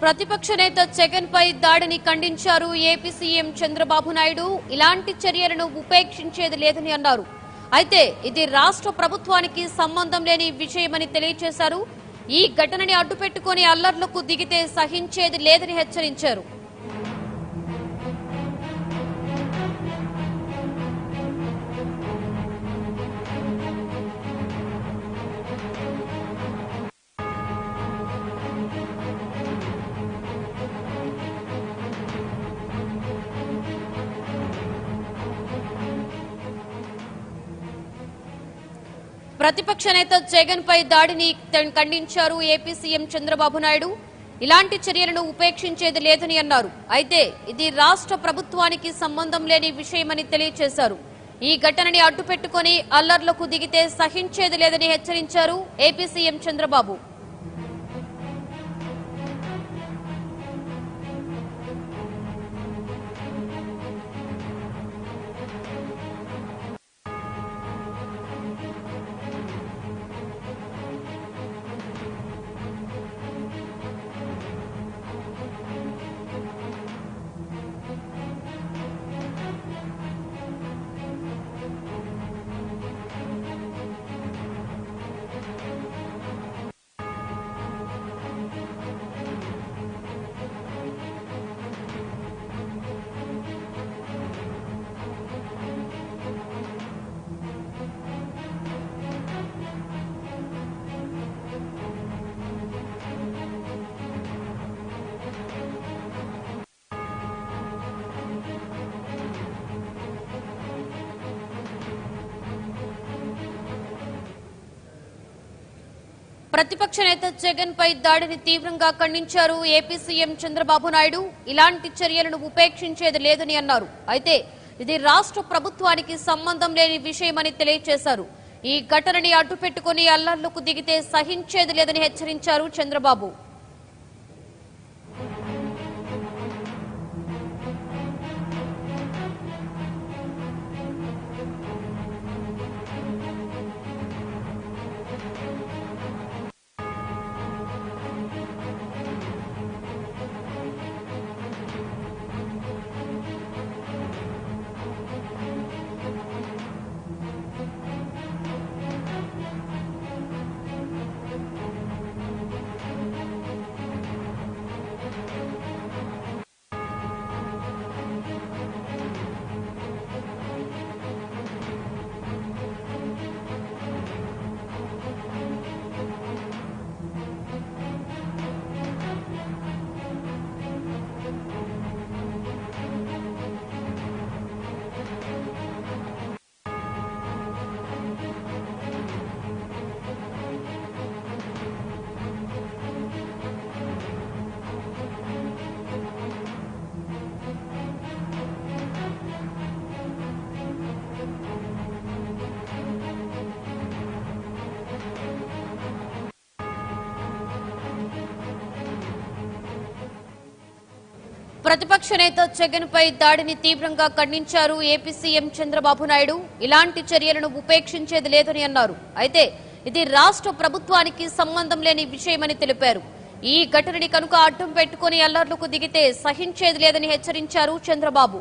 ప్రతిపక్ష నేత జగన్ పై దాడిని ఖండించారు ఏపీ సీఎం చంద్రబాబు నాయుడు. ఇలాంటి చర్యలను ఉపేక్షించేది లేదని అన్నారు. అయితే ఇది రాష్ట్ర ప్రభుత్వానికి సంబంధం లేని విషయమని తెలియజేశారు ఈ ఘటనని అడ్డుపెట్టుకుని అల్లర్లకు దిగితే సహించేది లేదని హెచ్చరించారు. ప్రతిపక్ష నేత జగన్ పై దాడిని ఖండించారు ఏపీ సీఎం చంద్రబాబు నాయుడు. ఇలాంటి చర్యలను ఉపేక్షించేది లేదని అన్నారు. అయితే ఇది రాష్ట్ర ప్రభుత్వానికి సంబంధం లేని విషయమని తెలియజేశారు ఈ ఘటనని అడ్డుపెట్టుకుని అల్లర్లకు దిగితే సహించేది లేదని హెచ్చరించారు ఏపీ సీఎం చంద్రబాబు. ప్రతిపక్ష నేత జగన్ పై దాడిని తీవ్రంగా ఖండించారు ఏపీ సీఎం చంద్రబాబు నాయుడు. ఇలాంటి చర్యలను ఉపేక్షించేది లేదని అన్నారు. అయితే ఇది రాష్ట్ర ప్రభుత్వానికి సంబంధం లేని విషయమని తెలియజేశారు ఈ ఘటనని అడ్డుపెట్టుకుని అల్లర్లకు దిగితే సహించేది లేదని హెచ్చరించారు చంద్రబాబు. ప్రతిపక్ష నేత జగన్ పై దాడిని తీవ్రంగా ఖండించారు ఏపీ సీఎం చంద్రబాబు నాయుడు. ఇలాంటి చర్యలను ఉపేక్షించేది లేదని అన్నారు. అయితే ఇది రాష్ట్ర ప్రభుత్వానికి సంబంధం లేని విషయమని తెలిపారు. ఈ ఘటనని కనుక అడ్డం పెట్టుకుని అల్లర్లకు దిగితే సహించేది లేదని హెచ్చరించారు చంద్రబాబు.